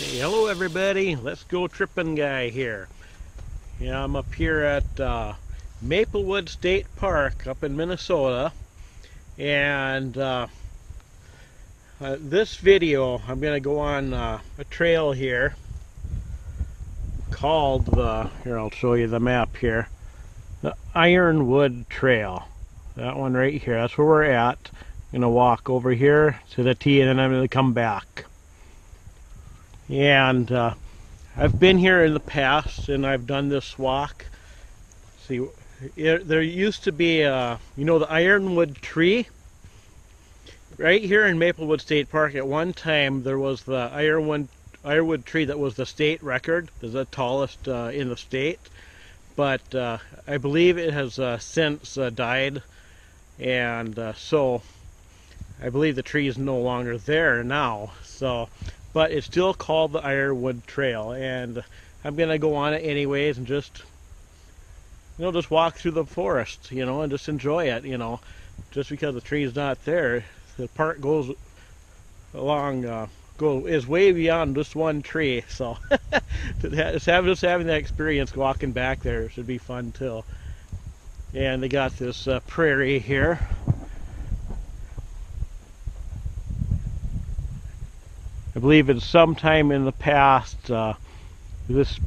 Hey, hello everybody, let's go tripping guy here. Yeah, I'm up here at uh, Maplewood State Park up in Minnesota and uh, uh, this video I'm going to go on uh, a trail here called the, here I'll show you the map here, the Ironwood Trail. That one right here, that's where we're at. I'm going to walk over here to the T and then I'm going to come back and uh, I've been here in the past and I've done this walk. See it, there used to be a, you know the ironwood tree? Right here in Maplewood State Park at one time there was the ironwood ironwood tree that was the state record the tallest uh, in the state. But uh, I believe it has uh, since uh, died. And uh, so I believe the tree is no longer there now. So but it's still called the Ironwood Trail and I'm gonna go on it anyways and just you know just walk through the forest you know and just enjoy it you know. Just because the tree's not there the park goes along uh, go is way beyond just one tree so. Just having just having that experience walking back there should be fun too. And they got this uh, prairie here I believe it's sometime in the past uh, this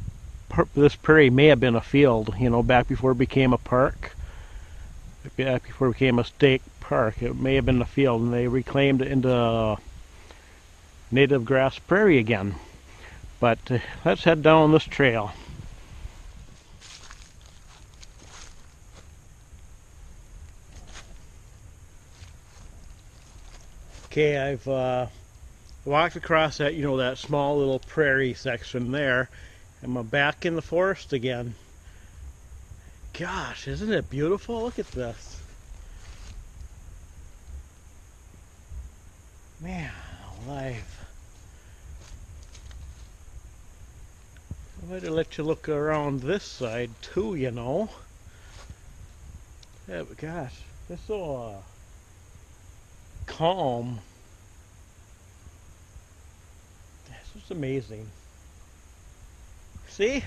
this prairie may have been a field, you know, back before it became a park. Back before it became a state park, it may have been a field, and they reclaimed it into native grass prairie again. But uh, let's head down this trail. Okay, I've uh, walked across that, you know, that small little prairie section there. And I'm back in the forest again. Gosh, isn't it beautiful? Look at this. Man, alive. I might have let you look around this side too, you know. Yeah, but gosh, it's so uh, calm. It's amazing. See?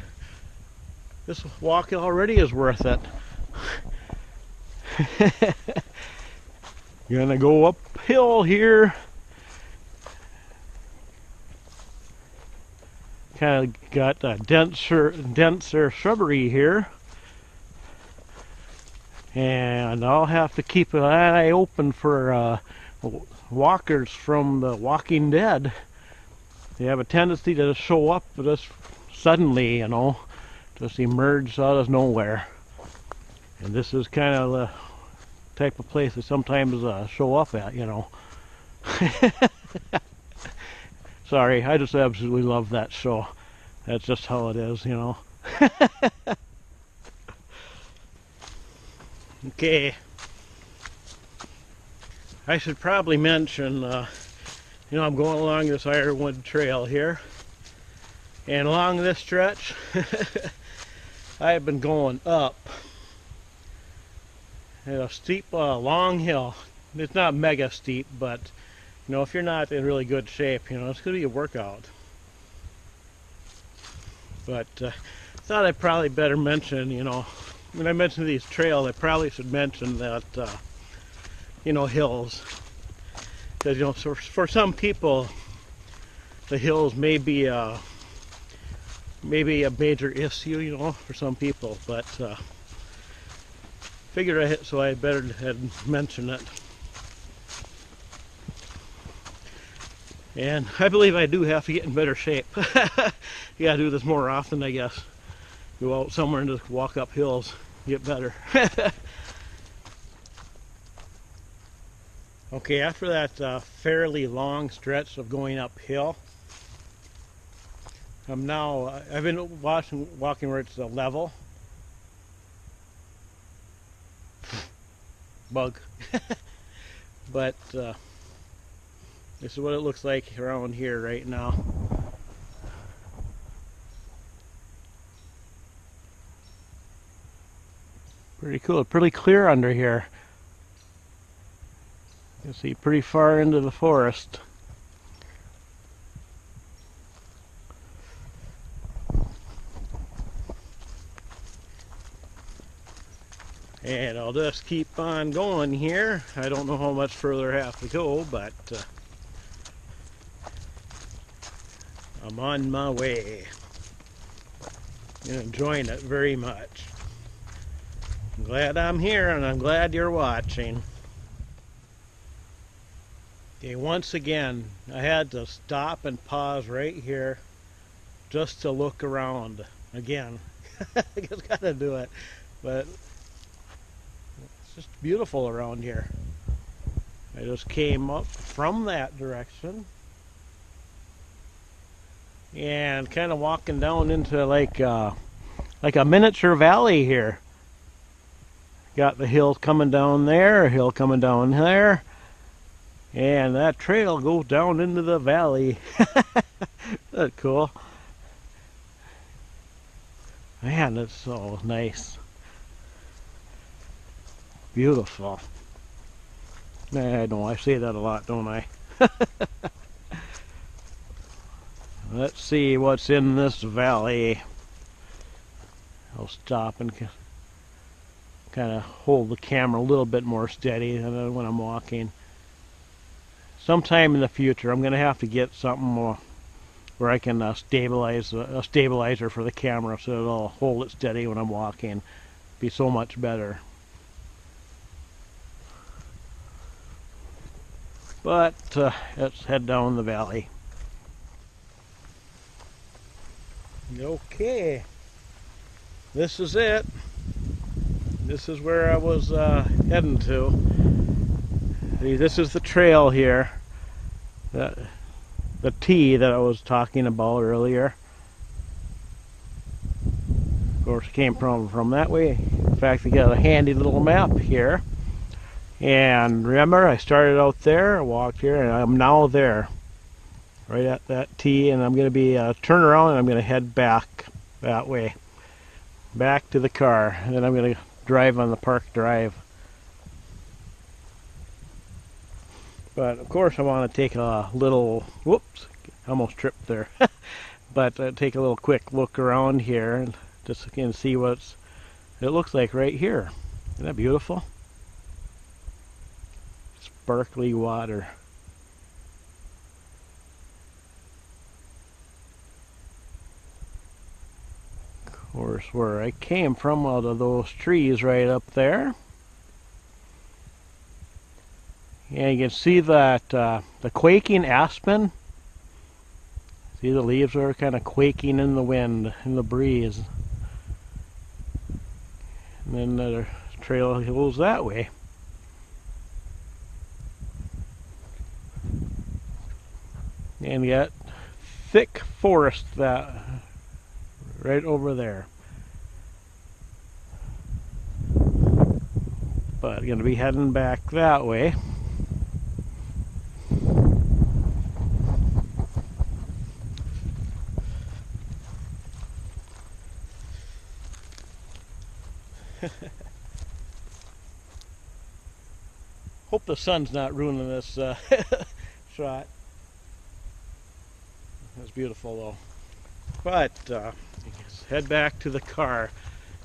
This walk already is worth it. Gonna go uphill here. Kind of got a denser, denser shrubbery here. And I'll have to keep an eye open for uh, walkers from the Walking Dead they have a tendency to show up just suddenly, you know, just emerge out of nowhere. And this is kind of the type of place that sometimes uh, show up at, you know. Sorry, I just absolutely love that show. That's just how it is, you know. okay. I should probably mention uh, you know, I'm going along this Ironwood Trail here. And along this stretch, I have been going up a steep, uh, long hill. It's not mega steep, but, you know, if you're not in really good shape, you know, it's going to be a workout. But uh, thought I probably better mention, you know, when I mention these trails, I probably should mention that, uh, you know, hills because you know for, for some people the hills may be a, maybe a major issue you know for some people but uh, figured I so I better had mention it. And I believe I do have to get in better shape. You gotta do this more often I guess. Go out somewhere and just walk up hills get better Okay, after that uh, fairly long stretch of going uphill, I'm now, uh, I've been watching, walking where it's a level. Bug. but uh, this is what it looks like around here right now. Pretty cool, pretty clear under here can see pretty far into the forest. And I'll just keep on going here. I don't know how much further I have to go, but uh, I'm on my way. And enjoying it very much. I'm glad I'm here and I'm glad you're watching. Okay, once again, I had to stop and pause right here just to look around again. I just gotta do it. But it's just beautiful around here. I just came up from that direction and kind of walking down into like uh, like a miniature valley here. Got the hill coming down there, hill coming down there, and that trail goes down into the valley. That's cool. Man, that's so nice. Beautiful. I know, I say that a lot, don't I? Let's see what's in this valley. I'll stop and kind of hold the camera a little bit more steady than when I'm walking. Sometime in the future, I'm going to have to get something more where I can uh, stabilize a stabilizer for the camera so it'll hold it steady when I'm walking. Be so much better. But uh, let's head down the valley. Okay, this is it. This is where I was uh, heading to. See, this is the trail here. That the T that I was talking about earlier. Of course, came from from that way. In fact, we got a handy little map here. And remember, I started out there, walked here, and I'm now there, right at that T. And I'm going to be uh, turn around, and I'm going to head back that way, back to the car. And then I'm going to drive on the park drive. But of course I want to take a little, whoops, almost tripped there. but uh, take a little quick look around here and just again see what's it looks like right here. Isn't that beautiful? Sparkly water. Of course, where I came from out of those trees right up there. And you can see that uh, the quaking aspen. See the leaves are kind of quaking in the wind, in the breeze. And then the trail goes that way. And got thick forest that right over there. But going to be heading back that way. Hope the sun's not ruining this uh, shot. It's beautiful though. But uh, head back to the car,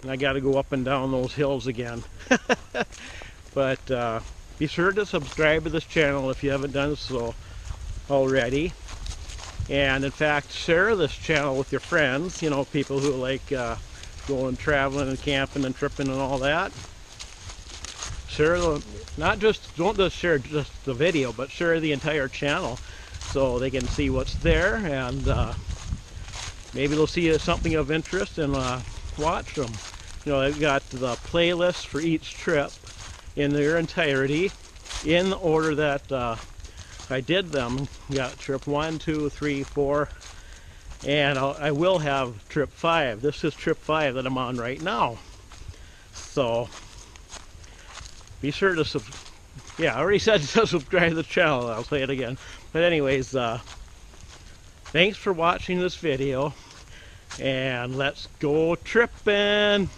and I got to go up and down those hills again. but uh, be sure to subscribe to this channel if you haven't done so already. And in fact, share this channel with your friends. You know, people who like uh, going traveling and camping and tripping and all that. Share the, not just, don't just share just the video, but share the entire channel so they can see what's there and uh, maybe they'll see something of interest and uh, watch them. You know, they've got the playlist for each trip in their entirety in the order that uh, I did them. We got trip one, two, three, four, and I'll, I will have trip 5 this is trip 5 that I'm on right now so be sure to sub yeah I already said to subscribe to the channel I'll say it again. But anyways uh, thanks for watching this video and let's go tripping